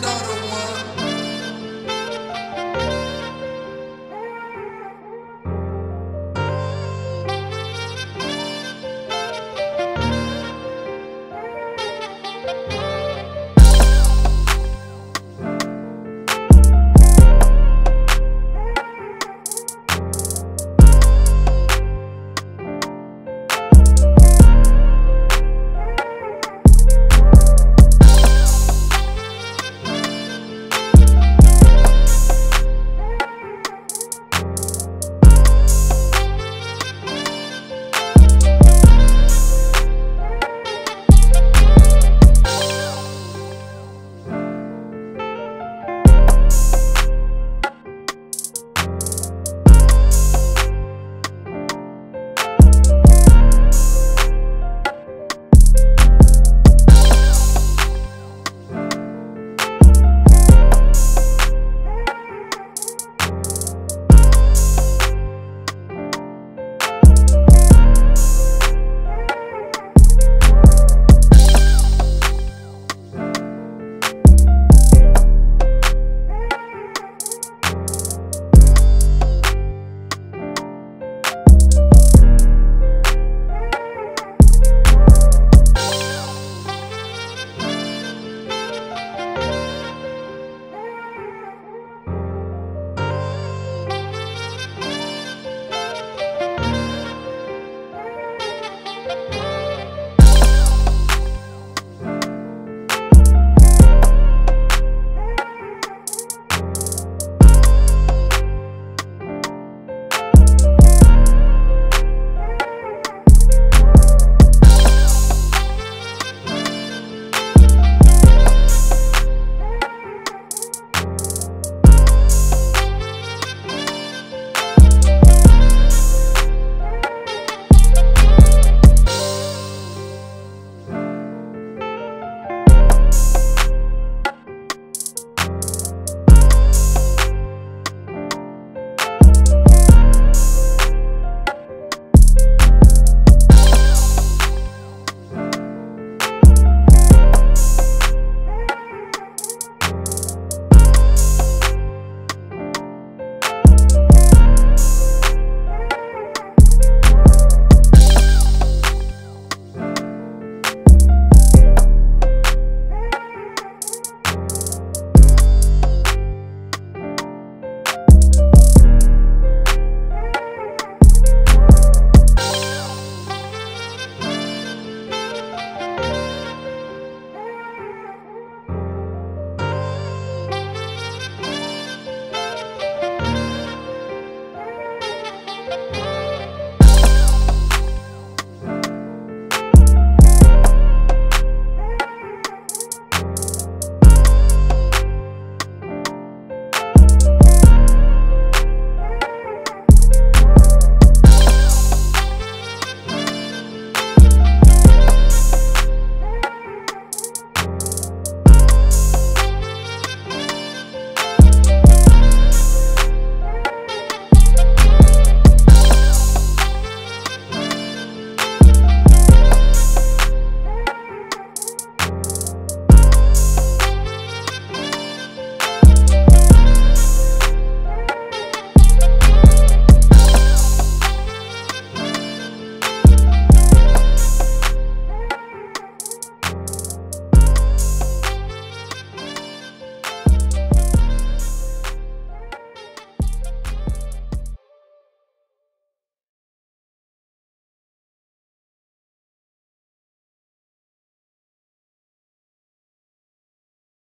not